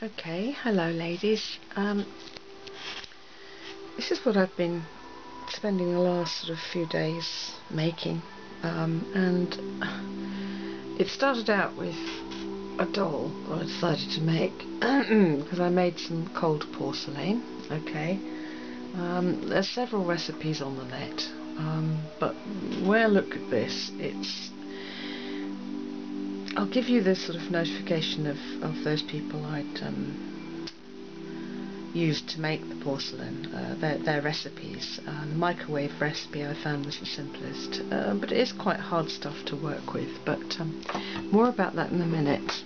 Okay, hello ladies. Um, this is what I've been spending the last sort of few days making um, and it started out with a doll I decided to make because I made some cold porcelain okay um, there's several recipes on the net um, but when I look at this it's I'll give you the sort of notification of, of those people I'd um, used to make the porcelain, uh, their, their recipes. Uh, the microwave recipe I found was the simplest, uh, but it is quite hard stuff to work with, but um, more about that in a minute.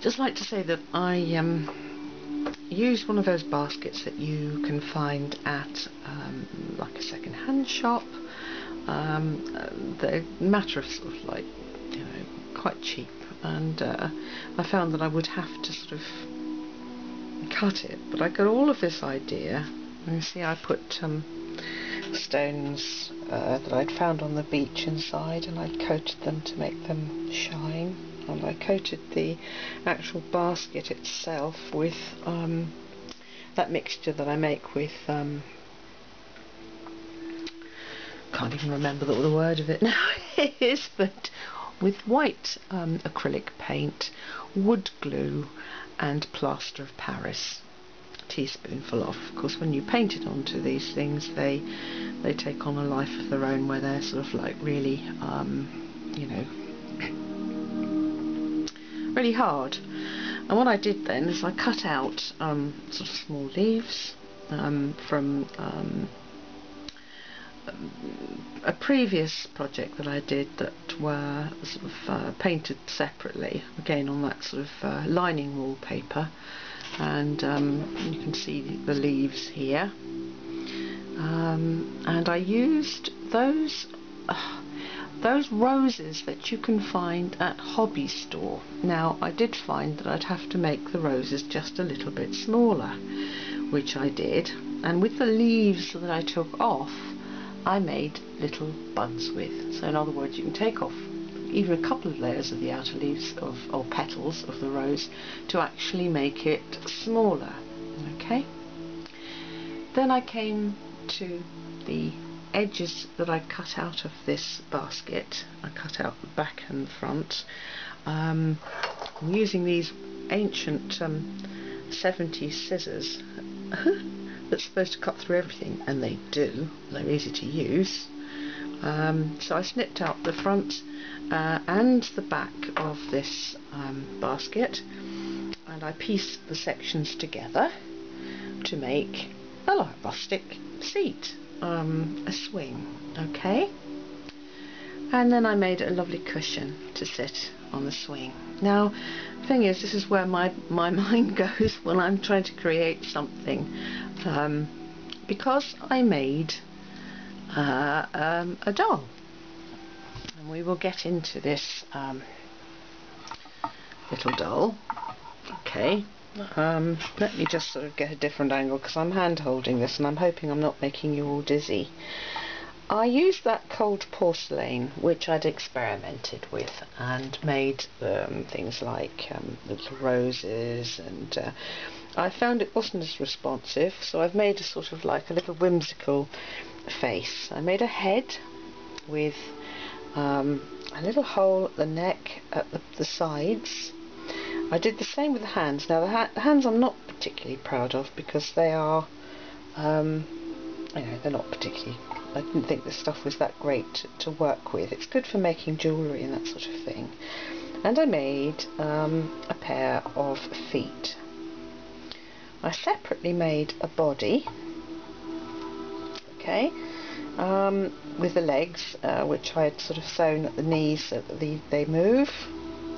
Just like to say that I um, used one of those baskets that you can find at um, like a second-hand shop. Um, uh, the matter of sort of like you know, quite cheap. And uh, I found that I would have to sort of cut it. But I got all of this idea. You see I put um, stones uh, that I'd found on the beach inside and I coated them to make them shine. And I coated the actual basket itself with um, that mixture that I make with um, can't even remember the, the word of it now is but with white um, acrylic paint, wood glue and plaster of Paris teaspoonful of. Of course when you paint it onto these things they they take on a life of their own where they're sort of like really um, you know really hard and what I did then is I cut out um, sort of small leaves um, from um, a previous project that I did that were sort of uh, painted separately again on that sort of uh, lining wallpaper. And um, you can see the leaves here. Um, and I used those uh, those roses that you can find at hobby store. Now I did find that I'd have to make the roses just a little bit smaller which I did. And with the leaves that I took off I made little buds with. So in other words, you can take off even a couple of layers of the outer leaves of, or petals of the rose to actually make it smaller. Okay. Then I came to the edges that I cut out of this basket. I cut out the back and front. Um, I'm using these ancient um, 70s scissors that's supposed to cut through everything, and they do. They're easy to use. Um, so I snipped out the front uh, and the back of this um, basket and I pieced the sections together to make a rustic seat, um, a swing, okay? And then I made a lovely cushion to sit on the swing. Now, thing is, this is where my, my mind goes when I'm trying to create something. Um, because I made uh, um, a doll. And we will get into this um, little doll. Okay, um, let me just sort of get a different angle because I'm hand holding this and I'm hoping I'm not making you all dizzy. I used that cold porcelain which I'd experimented with and made um, things like um, little roses and uh, I found it wasn't as responsive so I've made a sort of like a little whimsical face. I made a head with um, a little hole at the neck at the, the, sides. I did the same with the hands. Now the, ha the hands I'm not particularly proud of because they are um, you know they're not particularly I didn't think this stuff was that great to, to work with. It's good for making jewellery and that sort of thing. And I made um, a pair of feet. I separately made a body, okay, um, with the legs, uh, which I had sort of sewn at the knees so that the, they move.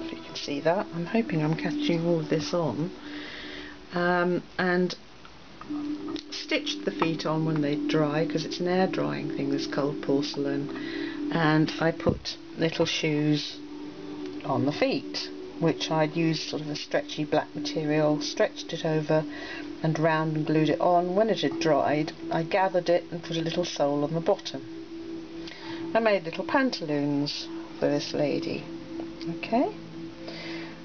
If you can see that. I'm hoping I'm catching all this on. Um, and stitched the feet on when they dry because it's an air drying thing this cold porcelain and I put little shoes on the feet which I'd used sort of a stretchy black material stretched it over and round and glued it on. When it had dried I gathered it and put a little sole on the bottom. I made little pantaloons for this lady okay?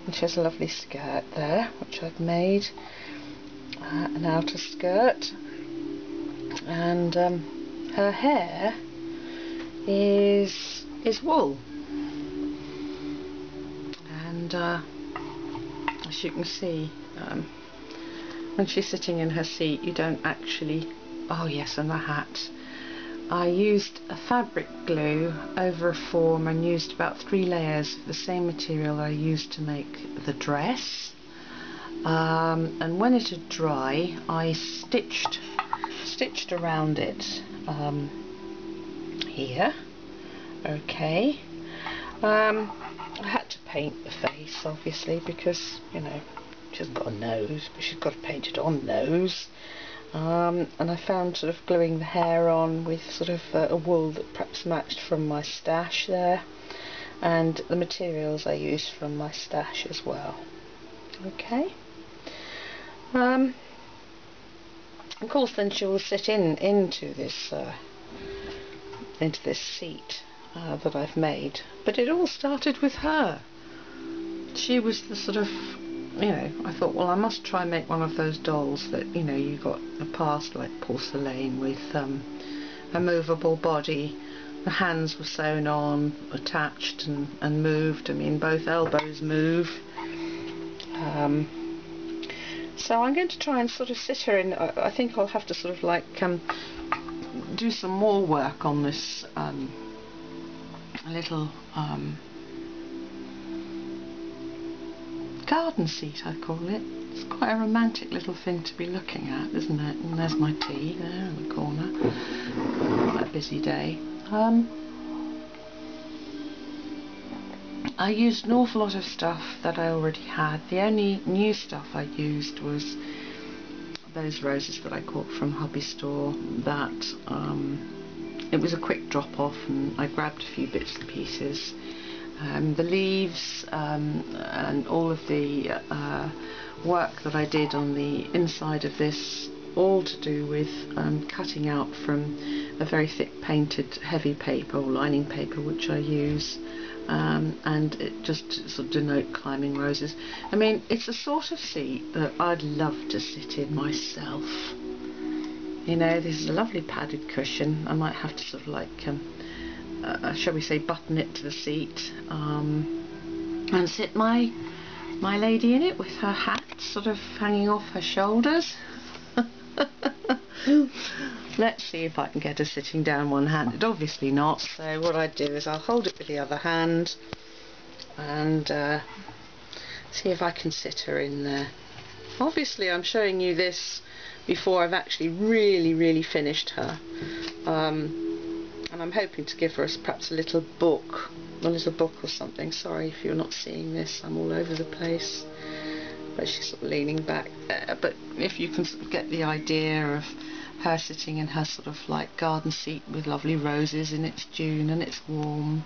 And she has a lovely skirt there, which I've made, an outer skirt, and um, her hair is is wool, and uh, as you can see, um, when she's sitting in her seat, you don't actually. Oh yes, and the hat. I used a fabric glue over a form and used about three layers of the same material I used to make the dress. Um, and when it had dry, I stitched stitched around it um, here. Okay. Um, I had to paint the face, obviously, because you know she hasn't got a nose, but she's got a painted on nose. Um, and I found sort of gluing the hair on with sort of uh, a wool that perhaps matched from my stash there and the materials I used from my stash as well okay um, of course then she will sit in into this uh, into this seat uh, that I've made but it all started with her she was the sort of you know, I thought, well, I must try and make one of those dolls that, you know, you got a past like porcelain with um, a movable body. The hands were sewn on, attached and, and moved. I mean, both elbows move. Um, so I'm going to try and sort of sit her in, I, I think I'll have to sort of like um, do some more work on this um, little um, garden seat I call it. It's quite a romantic little thing to be looking at, isn't it? And there's my tea there in the corner. Quite a busy day. Um, I used an awful lot of stuff that I already had. The only new stuff I used was those roses that I caught from Hobby Store that um, it was a quick drop off and I grabbed a few bits and pieces um, the leaves um, and all of the uh, work that I did on the inside of this all to do with um, cutting out from a very thick painted heavy paper or lining paper which I use um, and it just sort of denote climbing roses. I mean it's a sort of seat that I'd love to sit in myself. You know this is a lovely padded cushion. I might have to sort of like um, uh, shall we say, button it to the seat um, and sit my my lady in it with her hat sort of hanging off her shoulders. Let's see if I can get her sitting down one-handed. Obviously not, so what I do is I'll hold it with the other hand and uh, see if I can sit her in there. Obviously I'm showing you this before I've actually really, really finished her. Um, and I'm hoping to give her perhaps a little book, a little book or something. Sorry if you're not seeing this, I'm all over the place. But she's sort of leaning back there. But if you can sort of get the idea of her sitting in her sort of like garden seat with lovely roses and it's June and it's warm.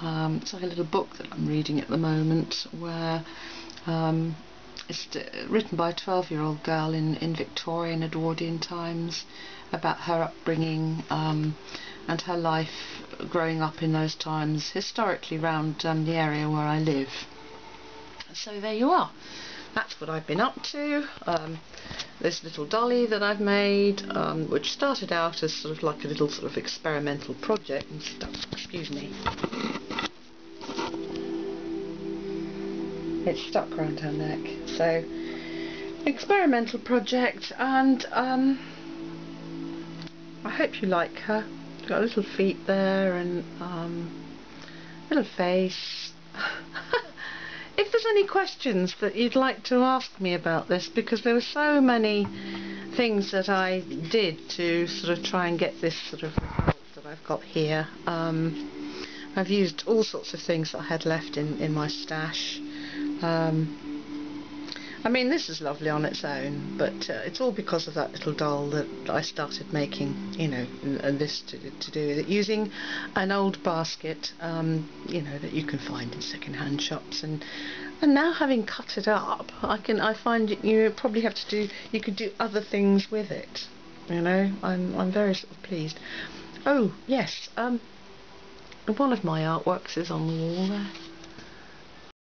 Um, it's like a little book that I'm reading at the moment where um, it's written by a 12 year old girl in, in Victorian Edwardian times about her upbringing um, and her life growing up in those times historically around um, the area where I live. So there you are. That's what I've been up to. This little dolly that I've made, um, which started out as sort of like a little sort of experimental project and stuff. Excuse me. It's stuck around her neck. So, experimental project, and um, I hope you like her got little feet there and um, little face. if there's any questions that you'd like to ask me about this, because there were so many things that I did to sort of try and get this sort of result that I've got here. Um, I've used all sorts of things that I had left in, in my stash. Um, I mean, this is lovely on its own, but uh, it's all because of that little doll that I started making, you know, and, this to, to, do with it, using an old basket, um, you know, that you can find in second-hand shops, and and now having cut it up, I can I find you probably have to do, you could do other things with it, you know. I'm I'm very sort of pleased. Oh yes, um, one of my artworks is on the wall there.